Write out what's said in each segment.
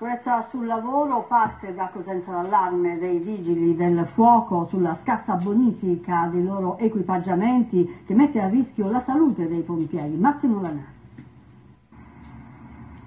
sicurezza sul lavoro parte da Cosenza l'allarme dei vigili del fuoco sulla scarsa bonifica dei loro equipaggiamenti che mette a rischio la salute dei pompieri. Massimo Lanari.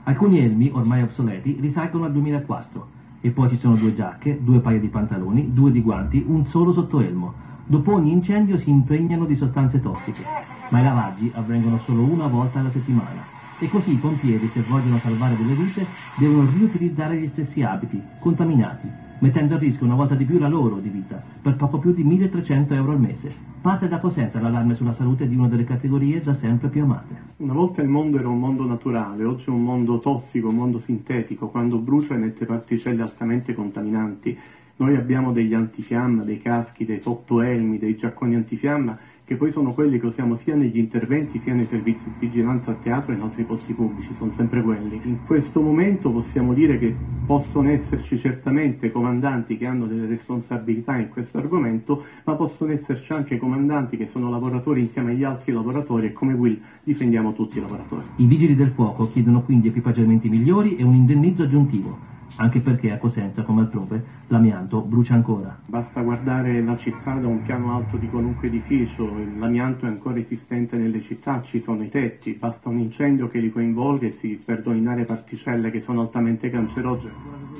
Alcuni elmi, ormai obsoleti, risalgono al 2004 e poi ci sono due giacche, due paia di pantaloni, due di guanti, un solo sottoelmo. Dopo ogni incendio si impregnano di sostanze tossiche, ma i lavaggi avvengono solo una volta alla settimana e così i pompieri, se vogliono salvare delle vite, devono riutilizzare gli stessi abiti, contaminati, mettendo a rischio una volta di più la loro di vita, per poco più di 1300 euro al mese. Parte da Cosenza l'allarme sulla salute di una delle categorie da sempre più amate. Una volta il mondo era un mondo naturale, oggi è un mondo tossico, un mondo sintetico, quando brucia emette particelle altamente contaminanti. Noi abbiamo degli antifiamma, dei caschi, dei sottoelmi, dei giacconi antifiamma che poi sono quelli che usiamo sia negli interventi sia nei servizi di vigilanza a teatro e in altri posti pubblici, sono sempre quelli. In questo momento possiamo dire che possono esserci certamente comandanti che hanno delle responsabilità in questo argomento, ma possono esserci anche comandanti che sono lavoratori insieme agli altri lavoratori e come Will difendiamo tutti i lavoratori. I vigili del fuoco chiedono quindi equipaggiamenti migliori e un indennizzo aggiuntivo anche perché a Cosenza, come altrove, l'amianto brucia ancora. Basta guardare la città da un piano alto di qualunque edificio, l'amianto è ancora esistente nelle città, ci sono i tetti, basta un incendio che li coinvolga e si disperdono in aree particelle che sono altamente cancerogene.